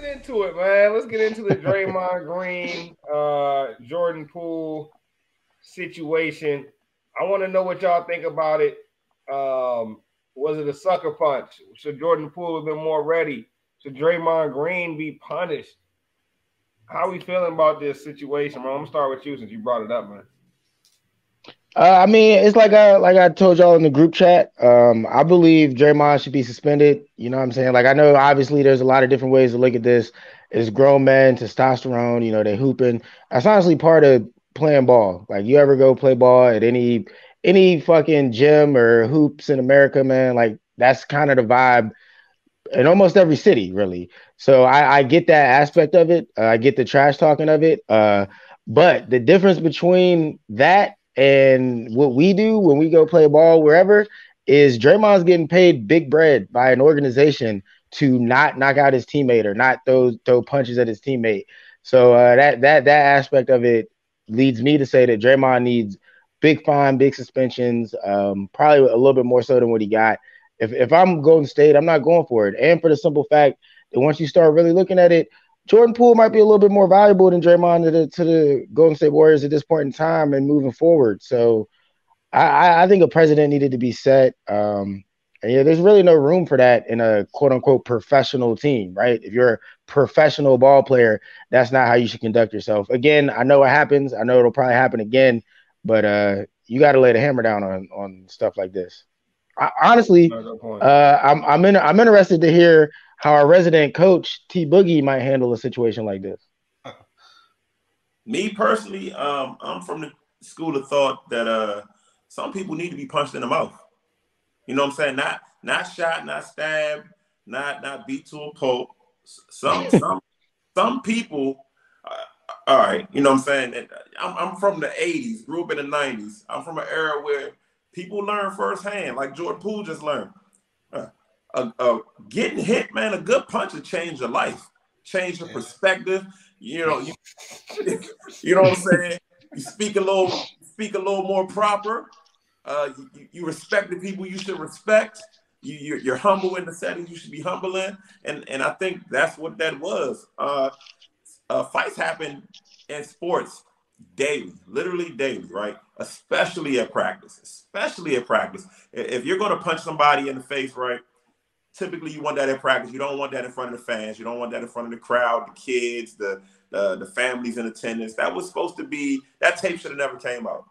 get into it, man. Let's get into the Draymond Green, uh, Jordan Poole situation. I want to know what y'all think about it. Um, was it a sucker punch? Should Jordan Poole have been more ready? Should Draymond Green be punished? How are we feeling about this situation, man? I'm gonna start with you since you brought it up, man. Uh, I mean, it's like I like I told y'all in the group chat. Um, I believe Draymond should be suspended. You know what I'm saying? Like I know obviously there's a lot of different ways to look at this. It's grown men, testosterone, you know, they hooping. That's honestly part of playing ball. Like you ever go play ball at any any fucking gym or hoops in America, man, like that's kind of the vibe in almost every city, really. So I, I get that aspect of it. Uh, I get the trash talking of it. Uh, but the difference between that and what we do when we go play ball wherever is Draymond's getting paid big bread by an organization to not knock out his teammate or not throw throw punches at his teammate. So uh, that that that aspect of it leads me to say that Draymond needs big fine, big suspensions, um, probably a little bit more so than what he got. If if I'm Golden State, I'm not going for it, and for the simple fact that once you start really looking at it, Jordan Poole might be a little bit more valuable than Draymond to the, to the Golden State Warriors at this point in time and moving forward. So I, I think a president needed to be set. Um, and yeah, there's really no room for that in a quote unquote professional team, right? If you're a professional ball player, that's not how you should conduct yourself. Again, I know it happens. I know it'll probably happen again, but uh, you got to lay the hammer down on on stuff like this. I, honestly, uh, I'm I'm in, I'm interested to hear how our resident coach T Boogie might handle a situation like this. Me personally, um, I'm from the school of thought that uh, some people need to be punched in the mouth. You know what I'm saying? Not not shot, not stabbed, not not beat to a pulp. Some some some people. Uh, all right, you know what I'm saying. I'm, I'm from the '80s, grew up in the '90s. I'm from an era where people learn firsthand, like Jordan Poole just learned. Uh, uh, getting hit, man, a good punch will change your life, change your perspective. You know, you, you know what I'm saying. You speak a little, speak a little more proper. Uh, you, you, respect the people you should respect. You, you're, you're, humble in the settings you should be humble in, and and I think that's what that was. Uh, uh, fights happen in sports daily, literally daily, right? Especially at practice, especially at practice. If you're going to punch somebody in the face, right? Typically, you want that in practice. You don't want that in front of the fans. You don't want that in front of the crowd, the kids, the the, the families in attendance. That was supposed to be that tape should have never came out.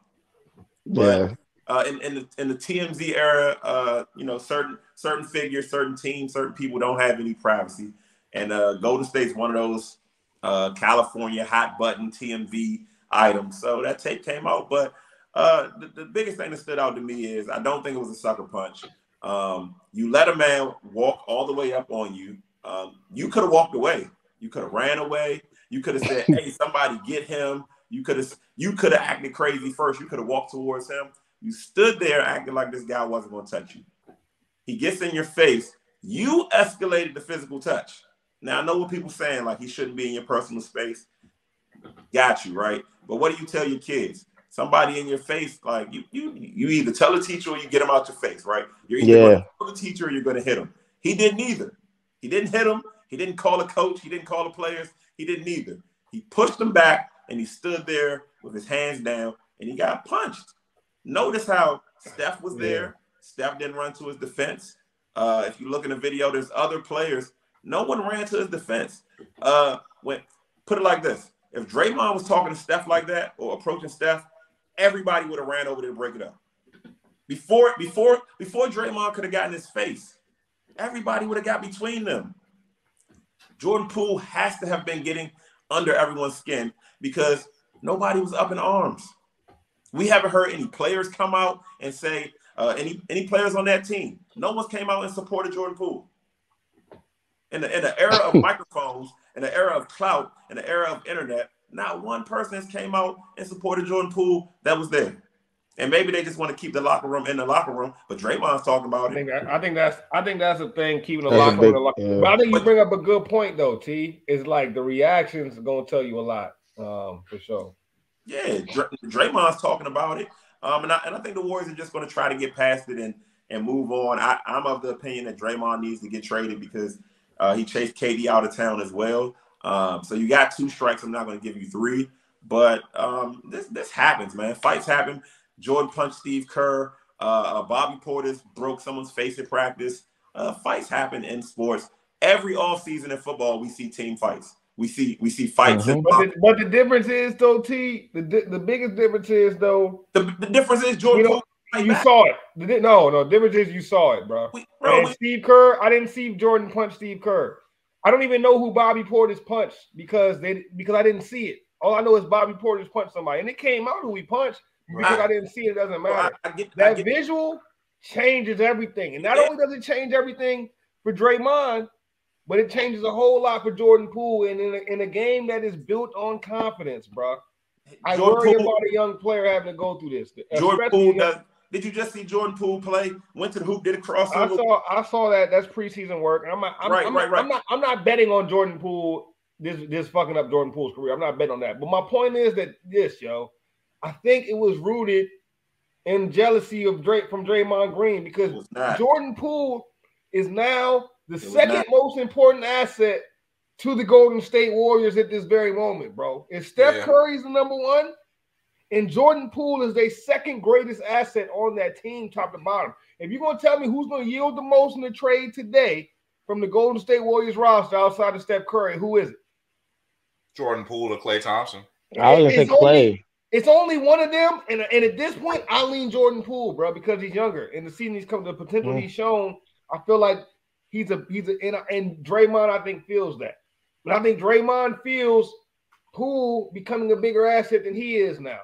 But, yeah. Uh, in, in the in the TMZ era, uh, you know, certain certain figures, certain teams, certain people don't have any privacy, and uh, Golden State's one of those uh, California hot button TMZ items. So that tape came out, but uh, the, the, biggest thing that stood out to me is I don't think it was a sucker punch. Um, you let a man walk all the way up on you. Um, you could have walked away. You could have ran away. You could have said, "Hey, somebody get him." You could have you could have acted crazy first. You could have walked towards him. You stood there acting like this guy wasn't going to touch you. He gets in your face. You escalated the physical touch. Now I know what people saying, like he shouldn't be in your personal space. Got you right. But what do you tell your kids? Somebody in your face, like you, you, you either tell a teacher or you get them out your face, right? You're either yeah. going to tell the teacher or you're going to hit him. He didn't either. He didn't hit him. He didn't call a coach. He didn't call the players. He didn't either. He pushed them back and he stood there with his hands down and he got punched. Notice how Steph was there. Yeah. Steph didn't run to his defense. Uh, if you look in the video, there's other players. No one ran to his defense. Uh, when put it like this: if Draymond was talking to Steph like that or approaching Steph, everybody would have ran over there to break it up. Before before before Draymond could have gotten his face, everybody would have got between them. Jordan Poole has to have been getting under everyone's skin because nobody was up in arms. We haven't heard any players come out and say uh, any any players on that team. No one came out and supported Jordan Poole. In the in the era of microphones, in the era of clout, in the era of internet, not one person has came out and supported Jordan Poole that was there. And maybe they just want to keep the locker room in the locker room, but Draymond's talking about it. I think, that, I think that's I think that's the thing, keeping the locker room. Locker yeah. But I think you bring up a good point though, T. Is like the reactions are gonna tell you a lot, um, for sure. Yeah, Dr- Draymond's talking about it, um, and I and I think the Warriors are just gonna try to get past it and and move on. I, I'm of the opinion that Draymond needs to get traded because Uh, he chased KD out of town as well. Um, so you got two strikes. I'm not going to give you three, but um, this this happens, man. Fights happen. Jordan punched Steve Kerr. Uh, Bobby Portis broke someone's face in practice. Uh, fights happen in sports. Every off season in football, we see team fights. We see we see fights. Mm-hmm. But, the, but, the, difference is though, T. The the biggest difference is though. The, the difference is Jordan. You, know, you saw it. The, no, no. Difference is you saw it, bro. We, bro and we, Steve Kerr. I didn't see Jordan punch Steve Kerr. I don't even know who Bobby Portis punched because they because I didn't see it. All I know is Bobby Portis punched somebody, and it came out who he punched because I, I didn't see it. it doesn't matter. I, I get, that visual changes everything, and not yeah. only does it change everything for Draymond, but it changes a whole lot for Jordan Poole. And in a, in a game that is built on confidence, bro, I Jordan worry Poole, about a young player having to go through this. Jordan Poole does. Did you just see Jordan Poole play? Went to the hoop, did a crossover. I saw, I saw that. That's preseason work. And I'm not, I'm, right, I'm, right, right. I'm not, I'm not betting on Jordan Poole. This, this fucking up Jordan Poole's career. I'm not betting on that. But my point is that this, yo, I think it was rooted in jealousy of Drake from Draymond Green because Jordan Poole is now the second most important asset to the Golden State Warriors at this very moment, bro. If Steph yeah. Curry's the number one, and Jordan Poole is their second greatest asset on that team, top to bottom. If you're gonna tell me who's gonna yield the most in the trade today from the Golden State Warriors roster outside of Steph Curry, who is it? Jordan Poole or Klay Thompson. I was gonna say Klay. It's only one of them, and, and at this point, I lean Jordan Poole, bro, because he's younger. And the season he's come, the potential mm. he's shown, I feel like he's a he's a and, and Draymond, I think, feels that. But I think Draymond feels Poole becoming a bigger asset than he is now.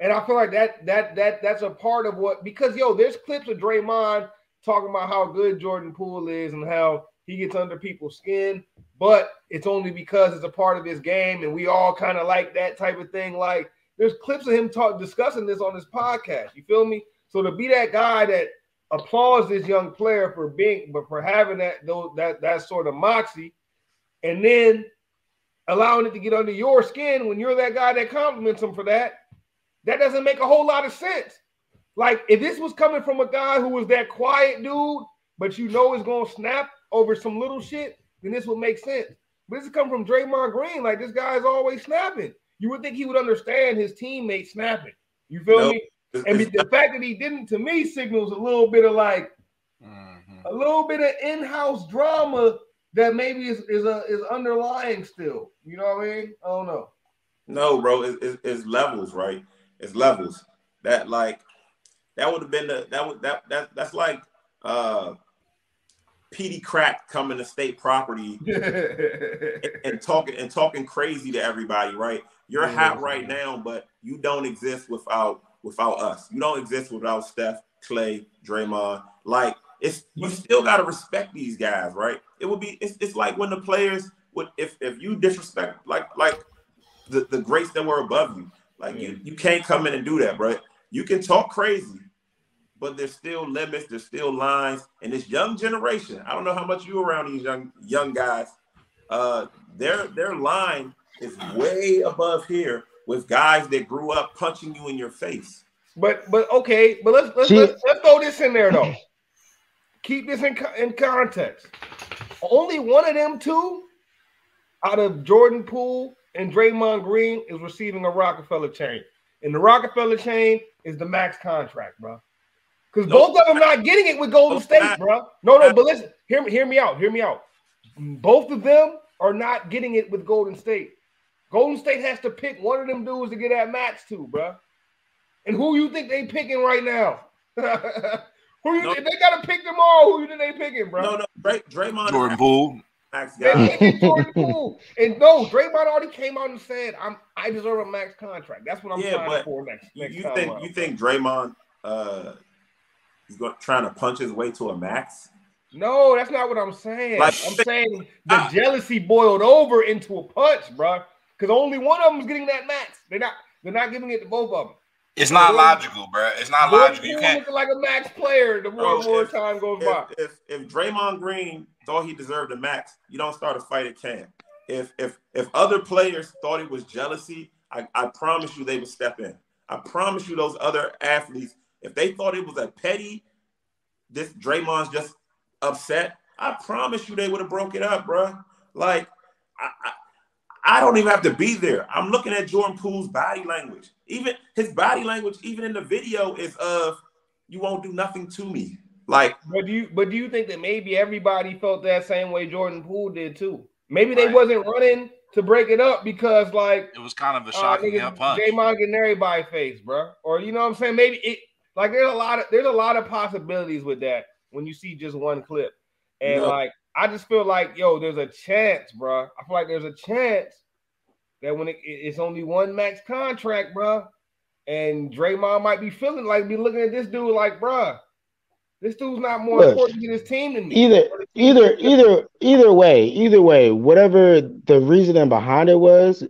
And I feel like that that that that's a part of what because yo, there's clips of Draymond talking about how good Jordan Poole is and how he gets under people's skin, but it's only because it's a part of his game, and we all kind of like that type of thing. Like there's clips of him talk discussing this on his podcast. You feel me? So to be that guy that applauds this young player for being, but for having that those that that sort of moxie, and then allowing it to get under your skin when you're that guy that compliments him for that, that doesn't make a whole lot of sense. Like if this was coming from a guy who was that quiet dude, but you know is gonna snap over some little shit, then this would make sense. But this is coming from Draymond Green. Like this guy is always snapping. You would think he would understand his teammate snapping. You feel nope. me? And the fact that he didn't, to me, signals a little bit of like mm-hmm. a little bit of in-house drama that maybe is is, a, is underlying still. You know what I mean? I don't know. No, bro, it's, it's, it's levels, right? It's levels. That like that would have been the that would that that that's like uh Peedi Crakk coming to state property and, and, talking and talking crazy to everybody, right? You're hot right now, but you don't exist without without us. You don't exist without Steph, Klay, Draymond. Like it's you still gotta respect these guys, right? It would be it's, it's like when the players would if if you disrespect like like the, the greats that were above you, like you you can't come in and do that, bro. You can talk crazy, but there's still limits, there's still lines. And this young generation, I don't know how much you around these young young guys. Uh, their their line is way above here with guys that grew up punching you in your face. But but okay, but let's let's let's, let's throw this in there though. Keep this in in context. Only one of them two out of Jordan Poole and Draymond Green is receiving a Rockefeller chain. And the Rockefeller chain is the max contract, bro. Because nope. both of them not getting it with Golden State, bro. No, no, but listen, hear me, hear me out, hear me out. Both of them are not getting it with Golden State. Golden State has to pick one of them dudes to get that max to, bro. And who you think they picking right now? who you no. think they gotta pick them all? Who you think they picking, bro? No, no, Dray- Draymond, Jordan Poole. Max guy. Jordan And no, Draymond already came out and said, "I'm I deserve a max contract." That's what I'm yeah, trying for next. next you think around. you think Draymond uh is going trying to punch his way to a max? No, that's not what I'm saying. Like, I'm saying the I, jealousy boiled over into a punch, bro. Because only one of them is getting that max. They're not. They're not giving it to both of them. It's not so logical, bro. It's not logical. You can't like a max player. The more and more time goes if, by. If if Draymond Green thought he deserved a max, you don't start a fight at camp. If if if other players thought it was jealousy, I, I promise you they would step in. I promise you those other athletes, if they thought it was a petty, this Draymond's just upset, I promise you they would have broke it up, bro. Like, I, I, I don't even have to be there. I'm looking at Jordan Poole's body language. Even his body language, even in the video, is of you won't do nothing to me. Like, but do you but do you think that maybe everybody felt that same way Jordan Poole did too? Maybe they right. wasn't running to break it up because like it was kind of a uh, shocking uh, punch. Draymond getting everybody face, bro. Or you know what I'm saying? Maybe it like there's a lot of there's a lot of possibilities with that when you see just one clip. And yep. like I just feel like yo, there's a chance, bro. I feel like there's a chance that when it, it's only one max contract, bro, and Draymond might be feeling like be looking at this dude like, bro, this dude's not more Look, important to this team than me. Either, either, either, either way, either way, whatever the reasoning behind it was,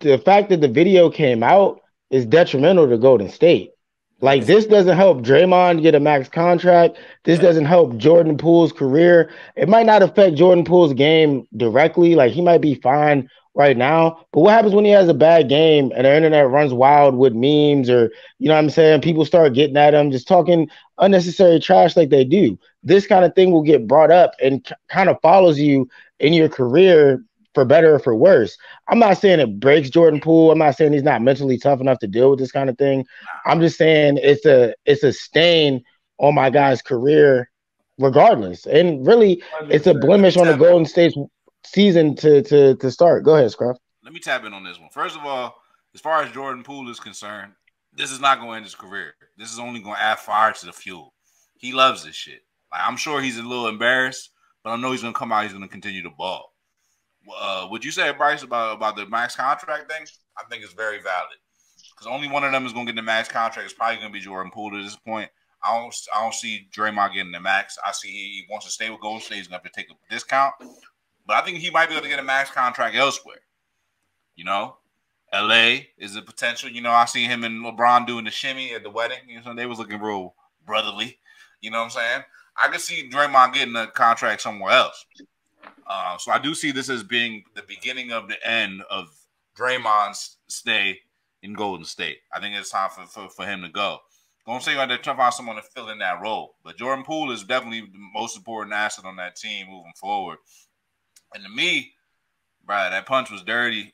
the fact that the video came out is detrimental to Golden State. Like this doesn't help Draymond get a max contract. This doesn't help Jordan Poole's career. It might not affect Jordan Poole's game directly. Like he might be fine right now. But what happens when he has a bad game and the internet runs wild with memes or you know what I'm saying? People start getting at him, just talking unnecessary trash like they do. This kind of thing will get brought up and c- kind of follows you in your career for better or for worse. I'm not saying it breaks Jordan Poole. I'm not saying he's not mentally tough enough to deal with this kind of thing. I'm just saying it's a it's a stain on my guy's career regardless. And really, it's a blemish on the Golden State season to to to start. Go ahead, Scruff. Let me tap in on this one. First of all, as far as Jordan Poole is concerned, this is not going to end his career. This is only going to add fire to the fuel. He loves this shit. Like, I'm sure he's a little embarrassed, but I know he's going to come out. He's going to continue to ball. Uh, would you say, Bryce, about about the max contract thing? I think it's very valid because only one of them is going to get the max contract. It's probably going to be Jordan Poole at this point. I don't, I don't see Draymond getting the max. I see he wants to stay with Golden State. He's going to have to take a discount. But I think he might be able to get a max contract elsewhere. You know, LA is a potential. You know, I see him and LeBron doing the shimmy at the wedding. You know, they was looking real brotherly. You know what I'm saying? I could see Draymond getting a contract somewhere else. Uh, so I do see this as being the beginning of the end of Draymond's stay in Golden State. I think it's time for, for, for him to go. Don't say you have to try to find someone to fill in that role. But Jordan Poole is definitely the most important asset on that team moving forward. And to me, bro, that punch was dirty.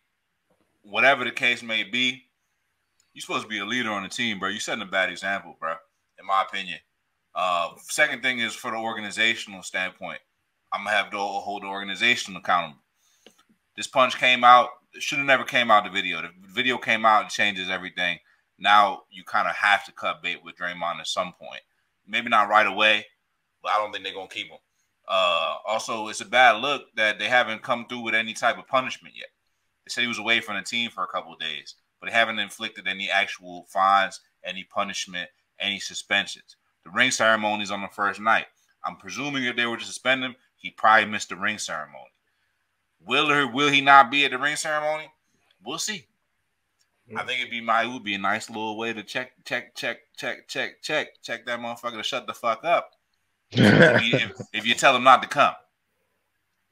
Whatever the case may be, you're supposed to be a leader on the team, bro. You're setting a bad example, bro, in my opinion. Uh, second thing is for the organizational standpoint, I'm gonna have to hold the organization accountable. This punch came out, should have never came out the video. The video came out and changes everything. Now you kind of have to cut bait with Draymond at some point. Maybe not right away, but I don't think they're gonna keep him. Uh, also, it's a bad look that they haven't come through with any type of punishment yet. They said he was away from the team for a couple days, but they haven't inflicted any actual fines, any punishment, any suspensions. The ring ceremonies on the first night. I'm presuming if they were to suspend him, he probably missed the ring ceremony. Will or will he not be at the ring ceremony? We'll see. I think it'd be my it would be a nice little way to check, check, check, check, check, check, check that motherfucker to shut the fuck up if, if, you tell them not to come,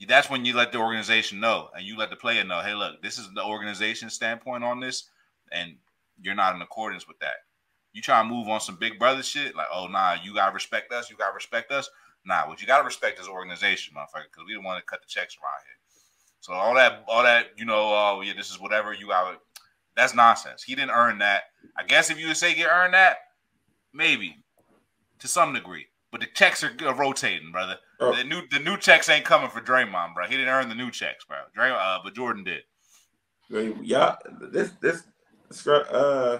that's when you let the organization know and you let the player know, hey, look, this is the organization standpoint on this, and you're not in accordance with that. You try to move on some big brother shit, like, oh nah, you gotta respect us, you gotta respect us. Nah, what you gotta respect is organization, motherfucker, because we don't want to cut the checks around here. So all that, all that, you know, oh yeah, this is whatever you got. That's nonsense. He didn't earn that. I guess if you would say he earned that, maybe to some degree. But the checks are, rotating, brother. Oh. The new the new checks ain't coming for Draymond, bro. He didn't earn the new checks, bro. Draymond, uh, but Jordan did. Yeah, this this uh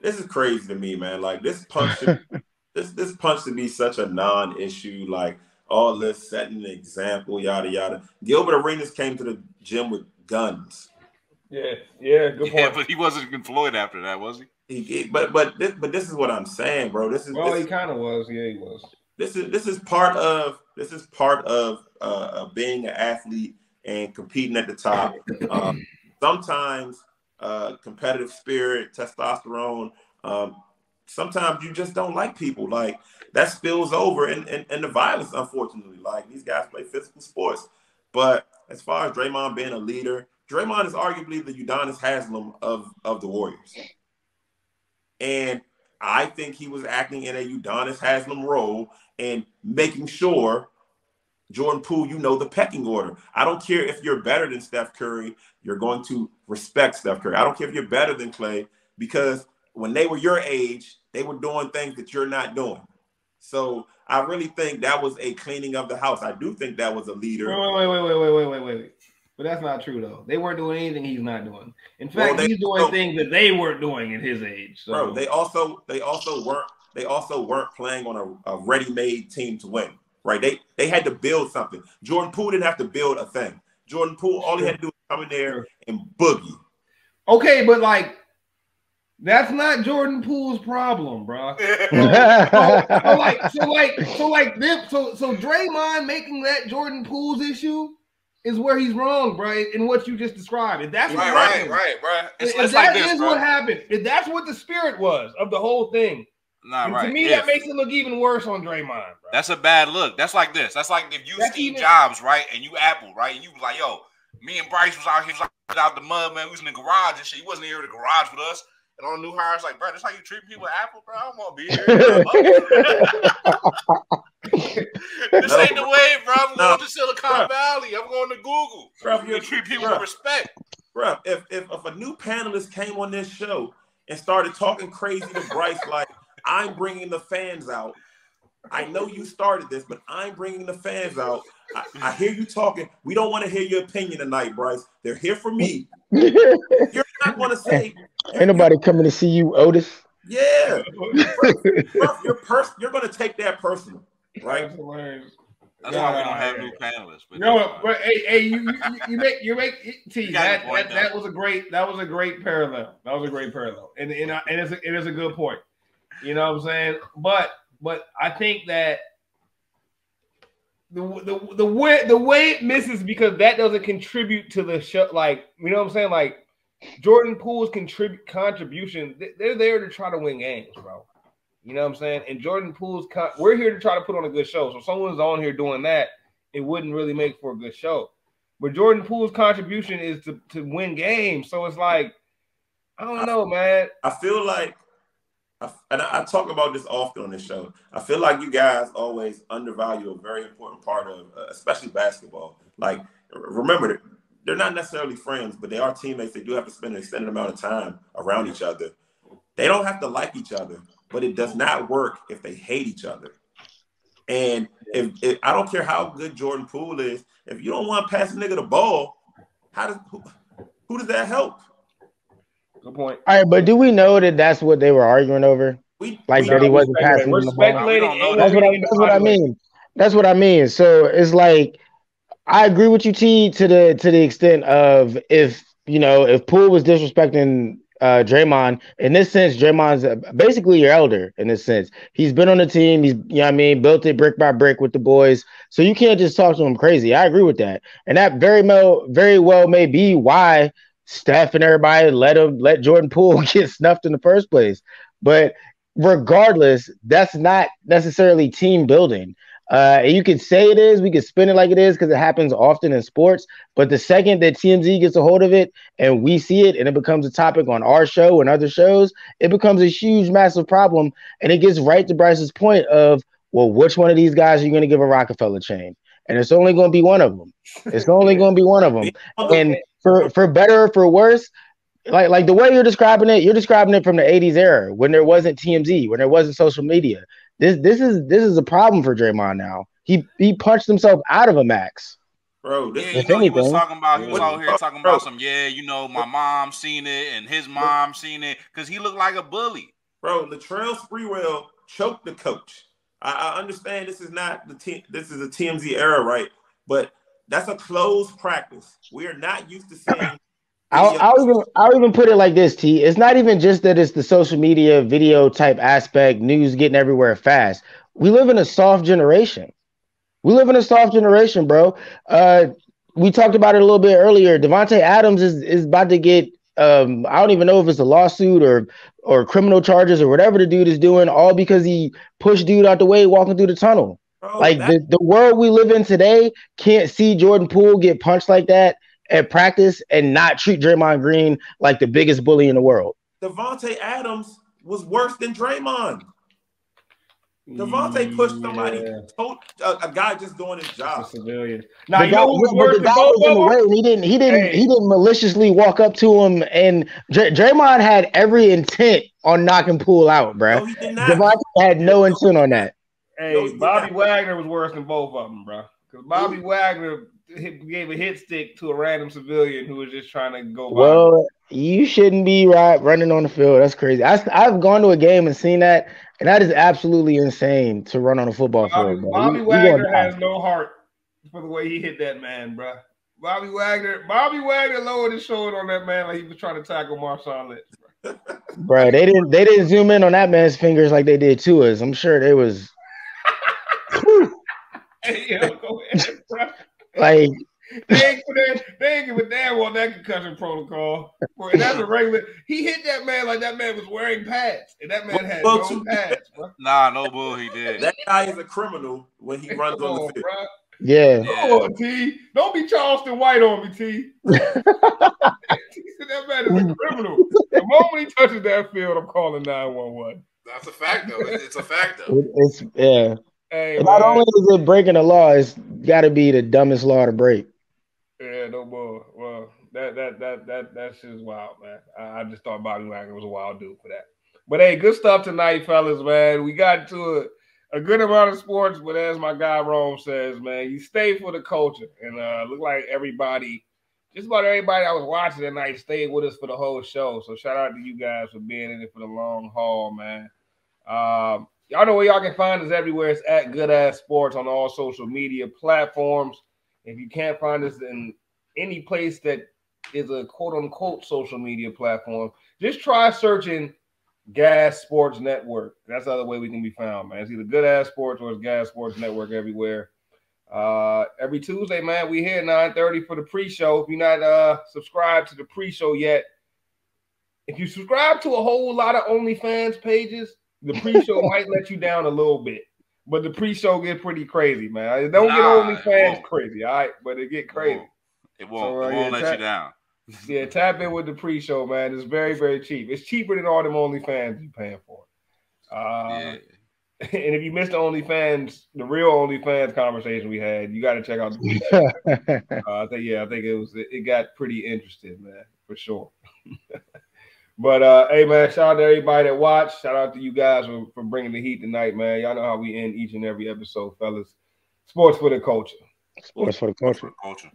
this is crazy to me, man. Like this punch, this this punch to be such a non-issue. Like all this setting an example, yada yada. Gilbert Arenas came to the gym with guns. Yeah, yeah, good point. Yeah, but he wasn't employed after that, was he? He, he, but but this, but this is what I'm saying, bro. This is well, this, he kind of was. Yeah, he was. This is this is part of this is part of, uh, of being an athlete and competing at the top. Um, sometimes uh, competitive spirit, testosterone. Um, sometimes you just don't like people. Like that spills over and and, in the violence, unfortunately. Like these guys play physical sports. But as far as Draymond being a leader, Draymond is arguably the Udonis Haslem of, of the Warriors. And I think he was acting in a Udonis Haslem role and making sure Jordan Poole, you know the pecking order. I don't care if you're better than Steph Curry, you're going to respect Steph Curry. I don't care if you're better than Klay because when they were your age, they were doing things that you're not doing. So I really think that was a cleaning of the house. I do think that was a leader. Wait, wait, wait, wait, wait, wait, wait, wait. But that's not true though. They weren't doing anything he's not doing. In fact, well, they, he's doing so, things that they weren't doing at his age. So. Bro, they also they also weren't they also weren't playing on a, a ready-made team to win. Right? They they had to build something. Jordan Poole didn't have to build a thing. Jordan Poole, all he had to do was come in there and boogie. Okay, but like that's not Jordan Poole's problem, bro. so, so, like, so like, so like, this, so so Draymond making that Jordan Poole's issue is where he's wrong, bro. In what you just described, if that's right, what right, happened, right, right. It's, if, if that like this, is what happened, if that's what the spirit was of the whole thing, right. To me, if, that makes it look even worse on Draymond. Bro. That's a bad look. That's like this. That's like if you that's Steve even, Jobs, right, and you Apple, right, and you like, yo, me and Bryce was out here was out the mud, man. We was in the garage and shit. He wasn't here in the garage with us. And on the new hires, like, bro, that's how you treat people at Apple, bro. I don't want to be here. this ain't the way, bro. I'm no, going to Silicon bro. Valley. I'm going to Google. Bro, you treat people bro. with respect. Bro, if, if if a new panelist came on this show and started talking crazy to Bryce, like I'm bringing the fans out. I know you started this, but I'm bringing the fans out. I, I hear you talking. We don't want to hear your opinion tonight, Bryce. They're here for me. You're not going to say. Ain't nobody coming to see you, Otis. Yeah, you're pers- You're going to take that personal, right? That's why we don't have new panelists. But no, but hey, hey, you, you, you make you make T that that, that was a great that was a great parallel. That was a great parallel, and and, and it's a, it is a good point. You know what I'm saying? But but I think that the the the way the way it misses because that doesn't contribute to the show. Like you know what I'm saying? Like Jordan Poole's contribute contribution. They're there to try to win games, bro. You know what I'm saying? And Jordan Poole's con- we're here to try to put on a good show. So if someone's on here doing that, it wouldn't really make for a good show. But Jordan Poole's contribution is to, to win games. So it's like, I don't know, man. I feel like I, and I, I, talk about this often on this show. I feel like you guys always undervalue a very important part of, uh, especially basketball. Like, remember, they're not necessarily friends, but they are teammates. They do have to spend an extended amount of time around each other. They don't have to like each other, but it does not work if they hate each other. And if, if I don't care how good Jordan Poole is, if you don't want to pass a nigga the ball, how does who, who does that help? Good point. All right, but do we know that that's what they were arguing over? We, like we that he wasn't passing We're speculating. That's what, I, that's what I mean. That's what I mean. So it's like I agree with you, T, to the to the extent of if you know if Poole was disrespecting uh Draymond in this sense, Draymond's basically your elder in this sense. He's been on the team. He's you know I mean built it brick by brick with the boys. So you can't just talk to him crazy. I agree with that, and that very well very well may be why Steph and everybody let him let Jordan Poole get snuffed in the first place. But regardless, that's not necessarily team building. Uh, you can say it is, we can spin it like it is because it happens often in sports. But the second that TMZ gets a hold of it and we see it and it becomes a topic on our show and other shows, it becomes a huge, massive problem. And it gets right to Bryce's point of, well, which one of these guys are you going to give a Rockefeller chain? And it's only going to be one of them. It's only going to be one of them. And for for better or for worse, like like the way you're describing it, you're describing it from the 80s era when there wasn't TMZ, when there wasn't social media. This this is this is a problem for Draymond now. He he punched himself out of a max. Bro, this yeah, you know, he was talking about he was out here talking about some yeah, you know, my mom seen it and his mom seen it because he looked like a bully. Bro, Latrell Sprewell choked the coach. I, I understand this is not the team. This is a TMZ era, right? But that's a closed practice. We are not used to seeing. I'll, I'll, even I'll even put it like this, T. It's not even just that it's the social media video type aspect, news getting everywhere fast. We live in a soft generation. We live in a soft generation, bro. Uh, we talked about it a little bit earlier. Davante Adams is is about to get. Um, I don't even know if it's a lawsuit or or criminal charges or whatever the dude is doing, all because he pushed dude out the way walking through the tunnel. Bro, like that- the, the world we live in today can't see Jordan Poole get punched like that at practice and not treat Draymond Green like the biggest bully in the world. Davante Adams was worse than Draymond. Davante pushed somebody, Yeah. told, a, a guy just doing his job. a civilian. Now The you guy- know who was worse the than guy both was in of the them? way, and he didn't. He didn't. Hey. He didn't maliciously walk up to him. And Dr- Draymond had every intent on knocking Poole out, No, bruh. he did not. Davante had no intent on that. No, Hey, he Bobby. Wagner was worse than both of them, bro. Because Bobby Wagner hit, gave a hit stick to a random civilian who was just trying to go. by. Well, you shouldn't be right running on the field. That's crazy. I, have gone to a game and seen that, and that is absolutely insane to run on a football Bobby, field. bro. Bobby You- you Wagner die. has no heart for the way he hit that man, bro. Bobby Wagner, Bobby Wagner lowered his shoulder on that man like he was trying to tackle Marshawn Lynch. bro. Bro, they didn't they didn't zoom in on that man's fingers like they did to us. I'm sure they was Hey, yo, go ahead, bro. Like They ain't, they, they ain't give a damn on that concussion protocol. Boy, and that's a regular. He hit that man like that man was wearing pads, and that man had Well, no pads, bro. Nah, no bull. He did. That guy is a criminal when he runs on on, the field. bro. yeah. Come on, T. Don't be Charleston White on me, T. T said that man is a criminal. The moment he touches that field, I'm calling 911. That's a fact, though. It's, it's a fact, though. It's yeah. Hey, Not man. only is it breaking the law, it's gotta be the dumbest law to break. Yeah, no more. Well, that that that that that shit is wild, man. I, I just thought Bobby Wagner was a wild dude for that. But hey, good stuff tonight, fellas, man. We got to a, a good amount of sports, but as my guy Rome says, man, you stay for the culture. And uh look like everybody, just about everybody I was watching tonight stayed with us for the whole show. So shout out to you guys for being in it for the long haul, man. Um, y'all know where y'all can find us everywhere. It's at Good Ass Sports on all social media platforms. If you can't find us in any place that is a quote unquote social media platform, just try searching Gas Sports Network. That's the other way we can be found, man. It's either Good Ass Sports or it's Gas Sports Network everywhere. Uh, every Tuesday, man, we here 9:30 for the pre-show. If you're not uh subscribed to the pre-show yet, if you subscribe to a whole lot of OnlyFans pages, the pre-show might let you down a little bit. But the pre-show get pretty crazy, man. It Don't Nah, get it OnlyFans won't. crazy, all right? But it get crazy. It won't. So, uh, it won't yeah, let that- you down. Yeah, tap in with the pre-show, man. It's very, very cheap. It's cheaper than all them OnlyFans you paying for. Uh, yeah. And if you missed the OnlyFans, the real OnlyFans conversation we had, you got to check out the. Uh, I think yeah, I think it was it got pretty interesting, man, for sure. But uh, hey, man, shout out to everybody that watched. Shout out to you guys for, for bringing the heat tonight, man. Y'all know how we end each and every episode, fellas. Sports for the culture. Sports for the culture. Culture.